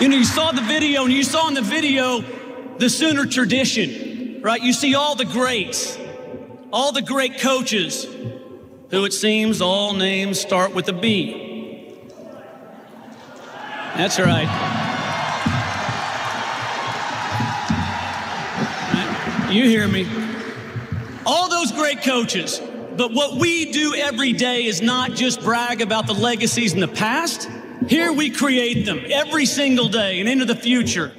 You know, you saw the video, and you saw in the video the Sooner tradition, right? You see all the greats, all the great coaches, who it seems all names start with a B. That's right. You hear me. All those great coaches. But what we do every day is not just brag about the legacies in the past. Here we create them every single day and into the future.